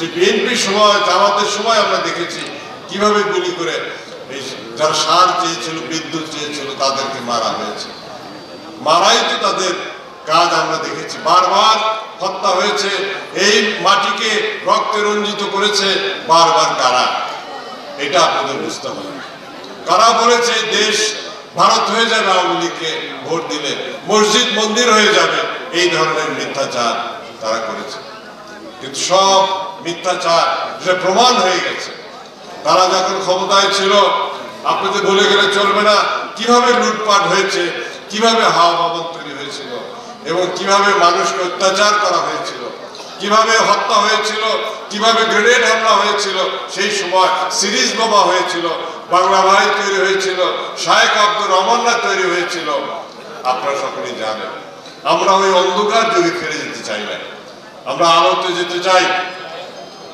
সে বিএনপির সময়, জামাতের সময় আমরা দেখেছি কীভাবে গুলি করে যারা সার চেয়েছিল, বিদ্যুৎ চেয়েছিল, তাদেরকে মারা হয়েছে। মারাই তো তাদের কাজ আমরা দেখেছি। বারবার হত্যা হয়েছে, এই মাটিকে রক্তে রঞ্জিত করেছে বারবার কারা? এটা আপনাদের বুঝতে হবে। কারা বলেছে, দেশ, ভারত হয়ে যাবে, আওয়ামী লীগকে ভোট দিলে। মসজিদ মন্দির হয়ে যাবে, এই ধরনের মিথ্যাচার তারা করেছে। কিন্তু সব মিথ্যাচার যে প্রমাণ হয়ে গেছে। তারা যখন ক্ষমতায় ছিল, আপনি আপনাদের বলে গেলে চলবে না, কীভাবে লুটপাট হয়েছে, কীভাবে হাওয়া ভবন তৈরি হয়েছিল, এবং কীভাবে মানুষকে অত্যাচার করা হয়েছিল, কীভাবে হত্যা হয়েছিল, কীভাবে গ্রেনেড হামলা হয়েছিল, সেই সময় সিরিজ বোমা হয়েছিল, বাংলা ভাই তৈরি হয়েছিল, শায়েক আব্দুর রহমান্না তৈরি হয়েছিল। আপনারা সকলেই জানেন, আমরা ওই অন্ধকার যুগে ফিরে যেতে চাই না। আমরা আলোতে যেতে চাই।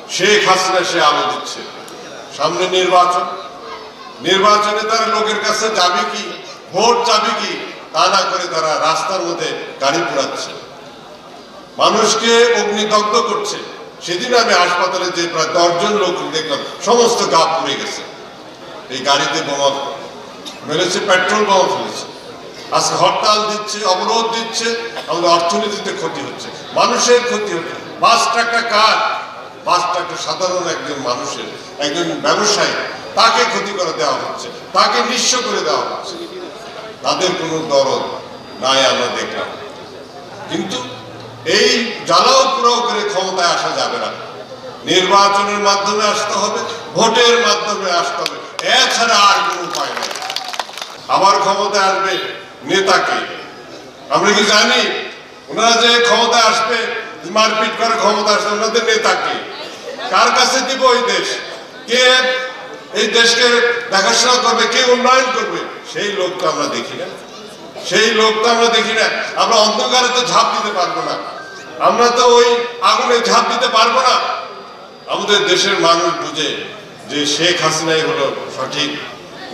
শেখ হাসিনা সে আলো দিচ্ছে। সামনে নির্বাচন। নির্বাচনে তারা লোকের কাছে যাবে কি? ভোট যাবে কি? তা না করে তারা রাস্তার মধ্যে গাড়ি পোড়াচ্ছে। মানুষকে অগ্নিদগ্ধ করছে। সেদিন আমি হাসপাতালে যে প্রায় দশজন লোক দেখলাম, সমস্ত গা পুড়ে গেছে। এই গাড়িতে বোমা মেরেছে, পেট্রোল বোমা ফেলেছে। আজকে হরতাল দিচ্ছে, অবরোধ দিচ্ছে, আমাদের অর্থনীতিতে ক্ষতি হচ্ছে। মানুষের ক্ষতি হচ্ছে। বাস ট্রাকটা কার? বাস ট্রাকটা সাধারণ একজন মানুষের, একজন ব্যবসায়ী, তাকে ক্ষতি করে দেওয়া হচ্ছে, তাকে নিঃস্ব করে দেওয়া হচ্ছে। তাদের কোনো দরদ নাই আমরা দেখলাম। কিন্তু এই জ্বালাও পুরাও করে ক্ষমতায় আসা যাবে না। নির্বাচনের মাধ্যমে আসতে হবে, ভোটের মাধ্যমে আসতে হবে। এছাড়া আর কোনো উপায় নেই। আবার ক্ষমতায় আসবে। নেতাকে। আমরা কি জানি? ওনারা যে ক্ষমতা আসবে মারপিট করে ক্ষমতা আসবে, ওনাদের নেতাকে। কার কাছে দিব ওই দেশ? কে এই দেশকে দেখাশোনা করবে, কে উন্নয়ন করবে? সেই লোক তো আমরা দেখি না। সেই লোক তো আমরা দেখি না। আমরা অন্ধকারে তো ঝাঁপ দিতে পারব না। আমরা তো ওই আগুনে ঝাঁপ দিতে পারব না। আমাদের দেশের মানুষ বুঝে যে শেখ হাসিনাই হলো সঠিক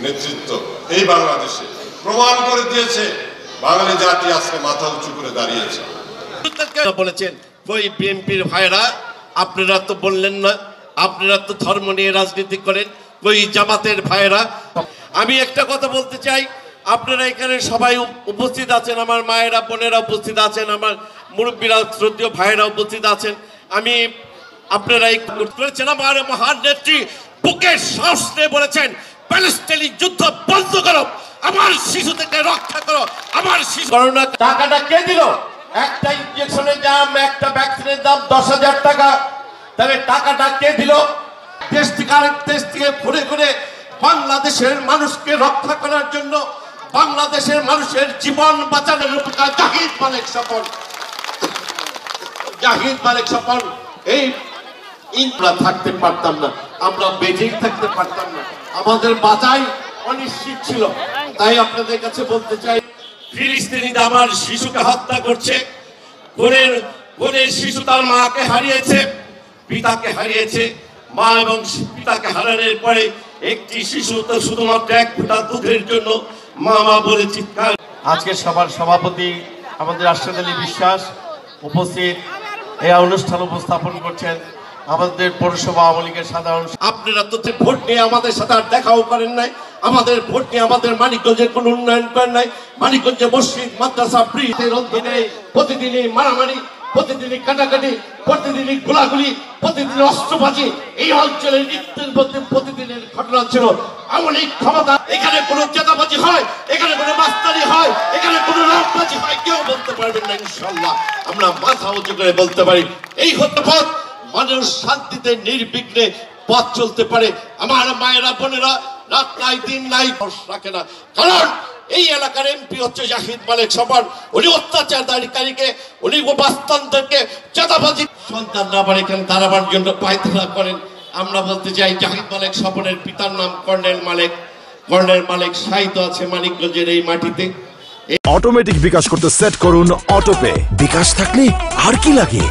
নেতৃত্ব এই বাংলাদেশে। প্রমাণ করে দিয়েছে, বাঙালি জাতি আজকে মাথা উঁচু করে দাঁড়িয়েছে। বলেছেন, ওই বিএনপির ভাইরা, আপনারা তো বললেন না, আপনারা তো ধর্ম নিয়ে রাজনীতি করেন, ওই জামাতের ভাইরা। আমি একটা কথা বলতে চাই, আপনারা এখানে সবাই উপস্থিত আছেন, আমার মায়েরা, বোনেরা উপস্থিত আছেন, আমার মুরব্বীরা, শ্রদ্ধীয় ভাইয়েরা উপস্থিত আছেন। আমি আপনারা করেছেন, আমার মহান নেত্রী বুকের সাহস নিয়ে বলেছেন, প্যালেস্টাইনি যুদ্ধ বন্ধ করো। আমার শিশু থেকে রক্ষা করো। আমার শিশু করোনা টাকাটা কে দিল? একটা ইঞ্জেকশনের দাম, একটা ভ্যাকসিনের দাম দশ হাজার টাকা। তাহলে টাকাটা কে দিল? দেশ থেকে আরেক দেশ থেকে ঘুরে ঘুরে বাংলাদেশের মানুষকে রক্ষা করার জন্য বাংলাদেশের মানুষের জীবন বাঁচানোর উপকার জাহিদ মালিক সফল জাহিদ মালিক সফল এই আমরা থাকতে পারতাম না, আমরা বেঁচেই থাকতে পারতাম না। আমাদের বাঁচাই অনিশ্চিত ছিল। তাই আপনাদের কাছে বলতে চাই, ফিলিস্তিনিরা দামার শিশুকে হত্যা করছে বোনের বোনের শিশু তার মাকে হারিয়েছে, পিতাকে হারিয়েছে, মা এবং পিতাকে হারানোর পরে একটি শিশু তো শুধুমাত্র এক ফোঁটা দুধের জন্য মা মা বলে চিৎকার। আজকে সবার সভাপতি আমাদের আলী বিশ্বাস উপস্থিত। এই অনুষ্ঠান উপস্থাপন করছেন। আমাদের পৌরসভা আওয়ামী লীগের সাধারণ আপনারা তো ভোট নিয়ে আমাদের সাথে আর দেখাও করেন নাই, আমাদের ভোট নিয়ে আমাদের মানিকগঞ্জের কোনো উন্নয়ন করেন নাই। মানিকগঞ্জে মসজিদ, মাদ্রাসা, ব্রিজের অধীনে প্রতিদিনই মারামারি, প্রতিদিনই কাটাকাটি, প্রতিদিনই গোলাগুলি প্রতিদিন অস্ত্রবাজি। এই অঞ্চলে নিত্যের মধ্যে প্রতিদিনের ঘটনা ছিল। এই ক্ষমতা, এখানে কোনো চেতাবাজি হয়, এখানে কোনো মাস্তানি হয়, এখানে কোনো রামবাজি হয়, কেউ বলতে পারবেন না ইনশাল্লাহ আমরা মাথা উঁচু করে বলতে পারি, এই হতে পথ মানুষ শান্তিতে, নির্বিঘ্নে পথ চলতে পারে। আমার মায়েরা, বোনেরা, রাত নাই, দিন নাই রাখে না। কারণ এই এলাকার এমপি হচ্ছে জাহিদ মালিক সবার। উনি অত্যাচারকারীকে, উনি বাস্তানদেরকে চাঁদাবাজি সন্তানরা আবার এখানে দাঁড়াবার জন্য পায়তারা করেন। আমরা বলতে চাই, জাহিদ মালিক স্বপনের পিতার নাম কর্নেল মালিক। কর্নেল মালিক সাহিত্য আছে মানিকগঞ্জের এই মাটিতে। অটোমেটিক বিকাশ করতে সেট করুন অটোপে বিকাশ থাকলে আর কি লাগে?